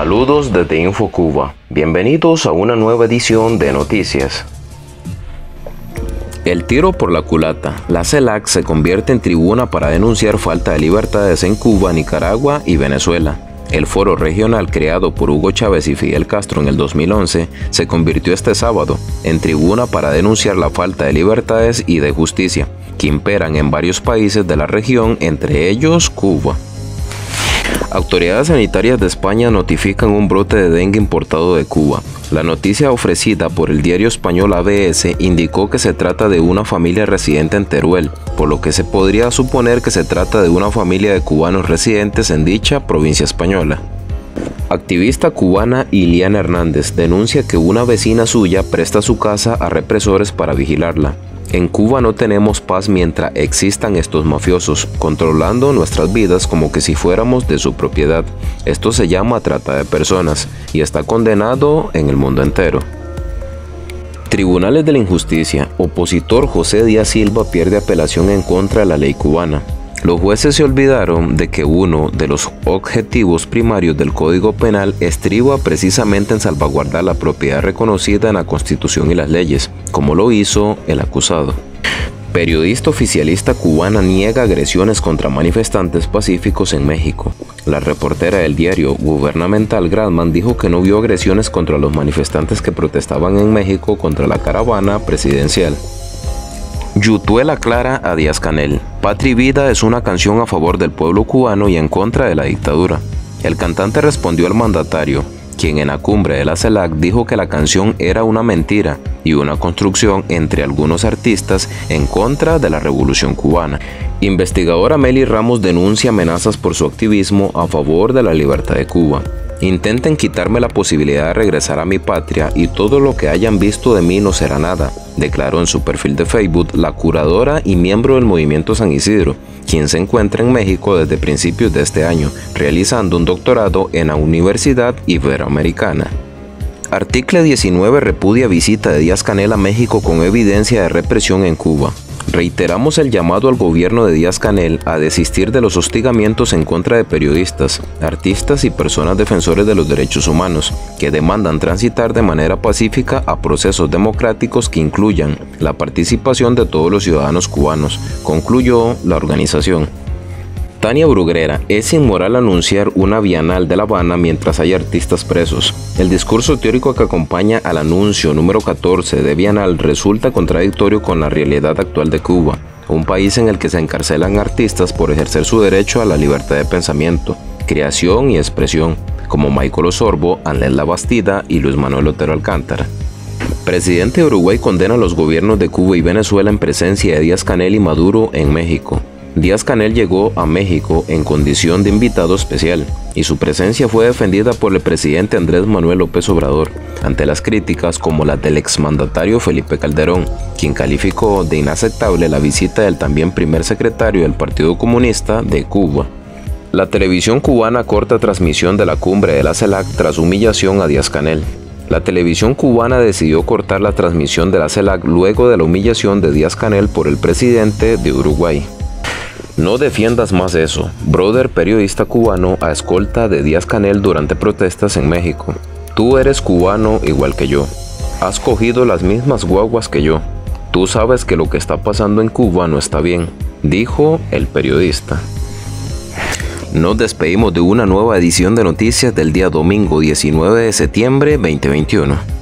Saludos desde InfoCuba. Bienvenidos a una nueva edición de noticias. El tiro por la culata. La CELAC se convierte en tribuna para denunciar falta de libertades en Cuba, Nicaragua y Venezuela. El foro regional creado por Hugo Chávez y Fidel Castro en el 2011 se convirtió este sábado en tribuna para denunciar la falta de libertades y de justicia que imperan en varios países de la región, entre ellos Cuba. Autoridades sanitarias de España notifican un brote de dengue importado de Cuba. La noticia ofrecida por el diario español ABS indicó que se trata de una familia residente en Teruel, por lo que se podría suponer que se trata de una familia de cubanos residentes en dicha provincia española. Activista cubana Iliana Hernández denuncia que una vecina suya presta su casa a represores para vigilarla. En Cuba no tenemos paz mientras existan estos mafiosos, controlando nuestras vidas como que si fuéramos de su propiedad. Esto se llama trata de personas y está condenado en el mundo entero. Tribunales de la Injusticia. Opositor José Díaz Silva pierde apelación en contra de la ley cubana. Los jueces se olvidaron de que uno de los objetivos primarios del Código Penal estriba precisamente en salvaguardar la propiedad reconocida en la Constitución y las leyes, como lo hizo el acusado. Periodista oficialista cubana niega agresiones contra manifestantes pacíficos en México. La reportera del diario gubernamental Gradman dijo que no vio agresiones contra los manifestantes que protestaban en México contra la caravana presidencial. Yutuela Clara a Díaz Canel. Patri Vida es una canción a favor del pueblo cubano y en contra de la dictadura. El cantante respondió al mandatario, quien en la cumbre de la CELAC dijo que la canción era una mentira y una construcción entre algunos artistas en contra de la revolución cubana. Investigadora Meli Ramos denuncia amenazas por su activismo a favor de la libertad de Cuba. Intenten quitarme la posibilidad de regresar a mi patria y todo lo que hayan visto de mí no será nada, declaró en su perfil de Facebook la curadora y miembro del movimiento San Isidro, quien se encuentra en México desde principios de este año, realizando un doctorado en la Universidad Iberoamericana. Artículo 19 repudia visita de Díaz Canel a México con evidencia de represión en Cuba. Reiteramos el llamado al gobierno de Díaz Canel a desistir de los hostigamientos en contra de periodistas, artistas y personas defensores de los derechos humanos, que demandan transitar de manera pacífica a procesos democráticos que incluyan la participación de todos los ciudadanos cubanos, concluyó la organización. Tania Bruguera, es inmoral anunciar una bienal de La Habana mientras hay artistas presos. El discurso teórico que acompaña al anuncio número 14 de bienal resulta contradictorio con la realidad actual de Cuba, un país en el que se encarcelan artistas por ejercer su derecho a la libertad de pensamiento, creación y expresión, como Michael Osorbo, La Bastida y Luis Manuel Otero Alcántara. Presidente de Uruguay condena a los gobiernos de Cuba y Venezuela en presencia de Díaz Canel y Maduro en México. Díaz Canel llegó a México en condición de invitado especial y su presencia fue defendida por el presidente Andrés Manuel López Obrador ante las críticas como la del exmandatario Felipe Calderón, quien calificó de inaceptable la visita del también primer secretario del Partido Comunista de Cuba. La televisión cubana corta transmisión de la cumbre de la CELAC tras humillación a Díaz Canel. La televisión cubana decidió cortar la transmisión de la CELAC luego de la humillación de Díaz Canel por el presidente de Uruguay. No defiendas más eso. Brother periodista cubano a escolta de Díaz Canel durante protestas en México. Tú eres cubano igual que yo. Has cogido las mismas guaguas que yo. Tú sabes que lo que está pasando en Cuba no está bien, dijo el periodista. Nos despedimos de una nueva edición de noticias del día domingo 19 de septiembre 2021.